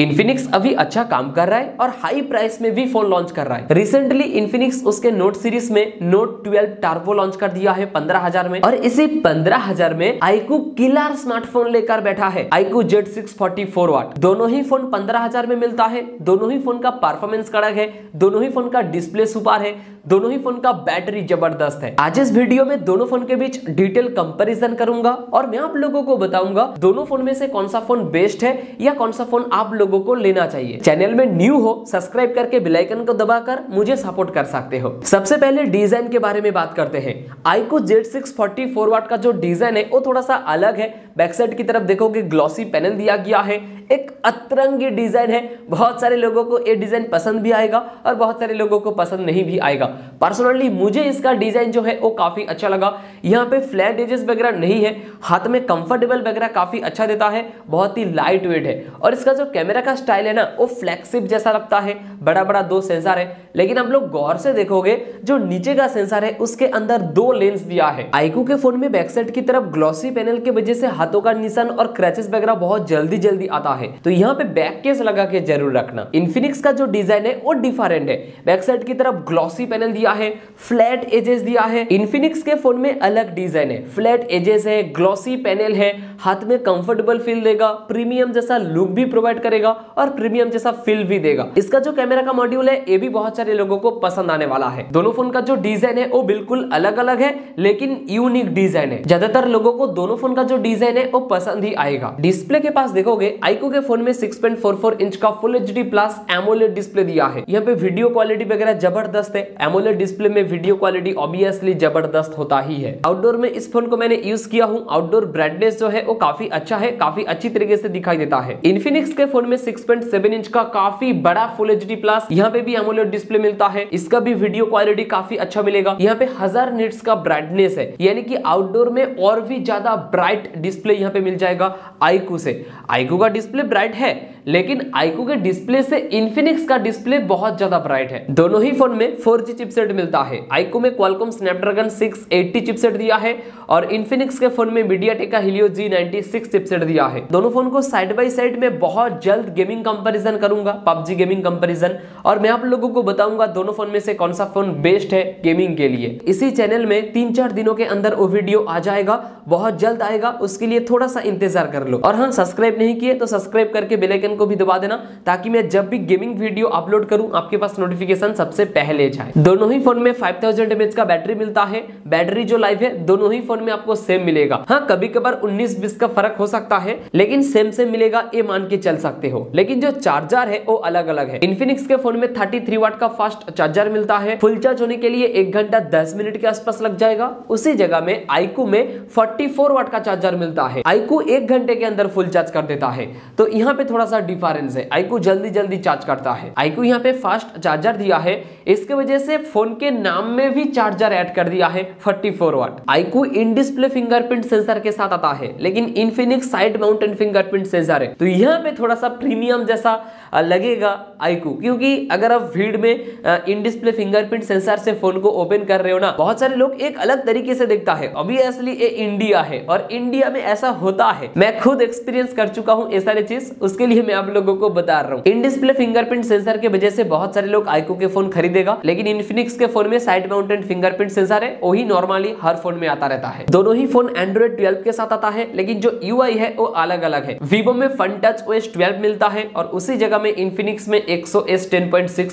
Infinix अभी अच्छा काम कर रहा है और हाई प्राइस में भी फ़ोन लॉन्च कर रहा है। रिसेंटली इन्फिनिक्स उसके नोट सीरीज़ में नोट 12 टार्बो लॉन्च कर दिया है पंद्रह हज़ार में। और इसी पंद्रह हज़ार में आईकू किलर स्मार्टफ़ोन लेकर बैठा है। IQOO Z six forty four watt दोनों ही फ़ोन पंद्रह हज़ार में मिलता है। दोनों ही फ़ोन का परफॉर्मेंस कड़क है। दोनों ही फ़ोन का डिस्प्ले सुपर है। दोनों ही फ़ोन का बैटरी ज़बरदस्त है। आज इस वीडियो में दोनों फ़ोन के बीच डिटेल कंपैरिजन करूँगा और मैं आप लोगों को बताऊँगा दोनों फ़ोन में से कौन सा फ़ोन बेस्ट है या कौन सा फ़ोन आप लोगों को लेना चाहिए। चैनल में न्यू हो, सब्सक्राइब करके बिलाईकन को दबाकर मुझे सपोर्ट कर सकते हो। सबसे पहले डिज़ाइन के बारे में बात करते हैं। IQOO Z six forty four watt का जो डिज़ाइन है, वो थोड़ा सा अलग है। बैक साइड की तरफ़ देखोगे ग्लॉसी पैनल दिया गया है। एक अतरंगी डिज़ाइन है। बहुत सारे लोगों को ये डिज़ाइन पसंद भी आएगा और बहुत सारे लोगों को पसंद नहीं भी आएगा। पर्सनली मुझे इसका डिज़ाइन जो है, वो काफ़ी अच्छा लगा। यहाँ पे फ्लैट एजेस वगैरह नहीं है। हाथ में कंफर्टेबल वगैरह काफ़ी अच्छा देता है। बहुत ही लाइट वेट है। और इसका जो कैमरा का स्टाइल है ना, वो फ्लैक्सिप जैसा लगता है। बड़ा बड़ा दो सेंसर है, लेकिन आप लोग गौर से देखोगे, जो नीचे का सेंसर है, उसके अंदर दो लेंस दिया है। आईकू के फ़ोन में बैक साइड की तरफ़ ग्लॉसी पैनल की वजह से हाथों का निशान और क्रैचेस वगैरह बहुत जल्दी जल्दी आता है। तो यहाँ पे बैक केस लगा के ज़रूर रखना। इन्फिनिक्स का जो डिज़ाइन है, वो डिफरेंट है। बैक साइड की तरफ़ ग्लॉसी पैनल दिया है फ्लैट एजेस दिया है। इन्फिनिक्स के फ़ोन में अलग डिज़ाइन है। फ्लैट एजेस है, ग्लॉसी पैनल है, हाथ में कंफर्टेबल फील देगा प्रीमियम जैसा लुक भी प्रोवाइड करेगा और प्रीमियम जैसा फील भी देगा। इसका जो कैमरा का मॉड्यूल है, ये भी बहुत सारे लोगों को पसंद आने वाला है। दोनों फ़ोन का जो डिज़ाइन है, वो बिल्कुल अलग अलग है, लेकिन यूनिक डिज़ाइन है। ज़्यादातर लोगों को दोनों फ़ोन का जो डिज़ाइन है, वो पसंद ही आएगा। डिस्प्ले के पास देखोगे आईको के फ़ोन में 6.44 इंच का full H plus AMOLED display दिया है। यहाँ पे वीडियो क्वालिटी वगैरह ज़बरदस्त है। एमोलेड डिस्प्ले में वीडियो क्वालिटी ऑब्वियसली ज़बरदस्त होता ही है। आउटडोर में इस फ़ोन को मैंने यूज़ किया हूँ। आउटडोर ब्राइटनेस जो है, वो काफ़ी अच्छा है, काफ़ी अच्छी तरीके से दिखाई देता है। इन्फिनिक्स के फ़ोन में 6.7 इंच का काफ़ी बड़ा फुल एचडी प्लस यहाँ पे भी एमोलेट डिस्प्ले मिलता है। इसका भी वीडियो क्वालिटी काफ़ी अच्छा मिलेगा। यहाँ पे हज़ार निट्स का ब्राइटनेस है। यानी कि आउटडोर में और भी ज़्यादा ब्राइट डिस्प्ले यहाँ पे मिल जाएगा आईकू से। आईकू का डिस्प्ले ब्राइट है लेकिन आईकू के डिस्प्ले से इन्फिनिक्स का डिस्प्ले बहुत ज़्यादा ब्राइट है। दोनों ही फ़ोन में 4G चिपसेट मिलता है। आईकू में क्वालकॉम स्नैपड्रैगन 680 चिपसेट दिया है और इन्फिनिक्स के फ़ोन में मीडियाटेक का हिलियो G96 चिपसेट दिया है। दोनों फ़ोन को साइड बाई साइड में बहुत जल्द गेमिंग कंपेरिजन करूँगा, पबजी गेमिंग कंपेरिजन और मैं आप लोगों को बताऊँगा दोनों फ़ोन में से कौन सा फ़ोन बेस्ट है गेमिंग के लिए। इसी चैनल में तीन चार दिनों के अंदर वो वीडियो आ जाएगा, बहुत जल्द आएगा, उसके लिए थोड़ा सा इंतज़ार कर लो। और हाँ सब्सक्राइब नहीं किए तो सब्सक्राइब करके बेलाइकन को भी दबा देना, ताकि मैं जब भी गेमिंग वीडियो अपलोड करूँ, आपके पास नोटिफिकेशन सबसे पहले जाए। दोनों ही फ़ोन में 5000 थाउज़ेंड का बैटरी मिलता है। बैटरी जो लाइफ है, दोनों ही फ़ोन में आपको सेम मिलेगा। हाँ कभी कभार 19 बीस का फ़र्क हो सकता है, लेकिन सेम सेम मिलेगा, ये मान के चल सकते हो। लेकिन जो चार्जर है, वो अलग अलग है। इन्फिनिक्स के फ़ोन में थर्टी वाट का फास्ट चार्जर मिलता है। फुल चार्ज होने के लिए एक घंटा दस मिनट के आसपास लग जाएगा। उसी जगह में आईकू में 44 वाट का चार्जर मिलता है। आईकू एक घंटे के अंदर फुल चार्ज कर देता है। तो यहाँ पे थोड़ा सा डिफरेंस है। आईकू जल्दी जल्दी चार्ज करता है। आईकू यहाँ पे फास्ट चार्जर दिया है। इसके वजह से फ़ोन के नाम में भी चार्जर ऐड कर दिया है। 44 watt. IQOO in display fingerprint sensor के साथ आता है, लेकिन Infinix side mounted fingerprint sensor है। तो यहाँ पे थोड़ा सा प्रीमियम जैसा लगेगा आईकू क्योंकि अगर आप भीड़ में इन डिस्प्ले फिंगरप्रिंट सेंसर से फ़ोन को ओपन कर रहे हो ना, बहुत सारे लोग एक अलग तरीके से देखता है। ऑब्वियसली ये इंडिया है, और इंडिया में ऐसा होता है। मैं खुद एक्सपीरियंस कर चुका हूँ ये सारी चीज़, उसके लिए मैं आप लोगों को बता रहा हूँ। इन डिस्प्ले फिंगरप्रिंट सेंसर की वजह से बहुत सारे लोग आईको के फ़ोन खरीदेगा, लेकिन इन्फिनिक्स के फ़ोन में साइड माउंटेड फिंगरप्रिंट सेंसर है, वही नॉर्मली हर फ़ोन में आता रहता है। दोनों ही फ़ोन एंड्रॉइड ट्वेल्व के साथ आता है, लेकिन जो यूआई है, वो अलग अलग है। वीवो में फन टच ओएस ट्वेल्व मिलता है और उसी जगह में इन्फिनिक्स में एक्सो एस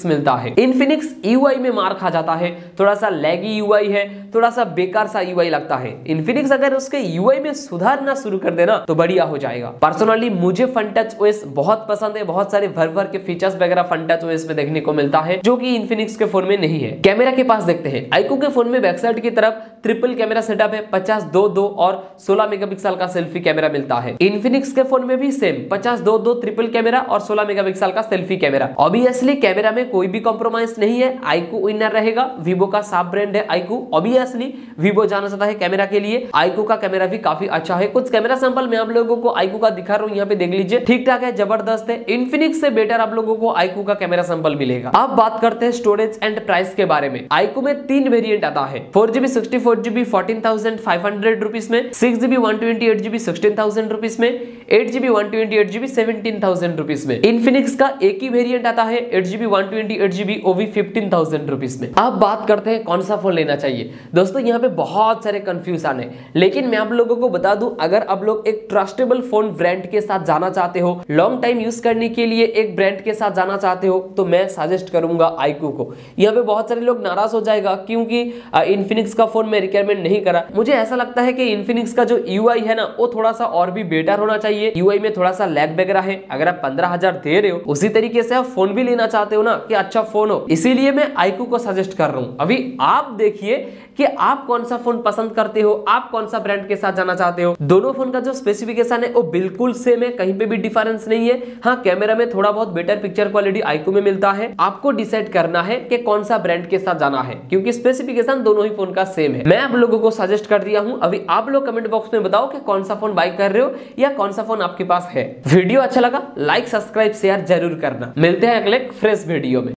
मिलता है। इन्फिनिक्स यू में मार खा जाता है। थोड़ा सा लैगी यूआई है, थोड़ा सा बेकार सा यू लगता है। इन्फिनिक्स अगर उसके यू में सुधारना शुरू कर देना तो बढ़िया हो जाएगा। पर्सनली मुझे फन टच ओएस बहुत पसंद है। बहुत सारे भर भर के फीचर्स वगैरह फन टच ओएस में देखने को मिलता है, जो कि इन्फिनिक्स के फ़ोन में नहीं है। कैमरा के पास देखते हैं। आईको के फ़ोन में बैक साइड की तरफ़ ट्रिपल कैमरा सेटअप है, पचास दो दो और सोलह मेगापिक्सल का सेल्फी कैमरा मिलता है। इन्फिनिक्स के फ़ोन में भी सेम पचास दो दो ट्रिपल कैमरा और सोलह मेगापिक्सल का सेल्फी कैमरा ऑब्वियसली कैमरा में कोई भी कॉम्प्रोमाइज नहीं है आईकू विनर रहेगा वीवो का साफ़ ब्रांड है आईकू ऑब्वियसली वीवो जाना चाहता है कैमरा के लिए आईकू का कैमरा भी काफ़ी अच्छा है। कुछ कैमरा सैंपल मैं आप लोगों को आईकू का दिखा रहा हूँ, यहाँ पे देख लीजिए। ठीक ठाक है, ज़बरदस्त है। इन्फिनिक्स से बेटर आप लोगों को आईकू का कैमरा सैंपल मिलेगा। अब बात करते हैं स्टोरेज एंड प्राइस के बारे में। आईकू में तीन वेरियंट आता है। Four GB sixty four GB fourteen thousand five hundred rupees में six GB one twenty eight GB sixteen thousand rupees में eight GB one twenty eight GB thousand rupees में इन्फिनिक्स का एक ही वेरियंट आता है eight GB one twenty eight GB fifteen thousand rupees में अब बात करते हैं कौन सा फ़ोन लेना चाहिए। दोस्तों, यहाँ पे बहुत सारे लेकिन मैं आप लोगों को बता दूँ, अगर आप लोग एक ट्रस्टेबल फ़ोन ब्रांड के साथ जाना चाहते हो लॉन्ग टाइम यूज़ करने के लिए एक ब्रांड के साथ जाना चाहते हो तो मैं सजेस्ट करूँगा आईकू को। यहाँ पे बहुत सारे लोग नाराज़ हो जाएगा, क्योंकि इन्फिनिक्स का फ़ोन मैं रिक्वायरमेंट नहीं करा। मुझे ऐसा लगता है कि इन्फिनिक्स का जो यूआई है ना, वो थोड़ा सा और भी बेटर होना चाहिए। यूआई में थोड़ा सा लैग वगैरह है। अगर आप पंद्रह दे रहे हो, उसी तरीके से आप फ़ोन भी लेना चाहते हो ना कि अच्छा फ़ोन हो। इसीलिए मैं आईकू को सजेस्ट कर रहा हूँ। अभी आप देखिए कि आप कौन सा फ़ोन पसंद करते हो, आप कौन सा ब्रांड के साथ जाना चाहते हो। दोनों फ़ोन का जो स्पेसिफिकेशन है, वो बिल्कुल सेम है। कहीं पे भी डिफरेंस नहीं है। हाँ कैमरा में थोड़ा बहुत बेटर पिक्चर क्वालिटी आईकू में मिलता है। आपको डिसाइड करना है कि कौन सा ब्रांड के साथ जाना है। क्योंकि स्पेसिफिकेशन दोनों ही फ़ोन का सेम है। मैं आप लोगों को सजेस्ट कर दिया हूँ। अभी आप लोग कमेंट बॉक्स में बताओ कि कौन सा फ़ोन बाई कर रहे हो या कौन सा फ़ोन आपके पास है। वीडियो अच्छा लगा लाइक सब्सक्राइब शेयर ज़रूर करना। मिलते हैं अगले फ्रेश वीडियो में।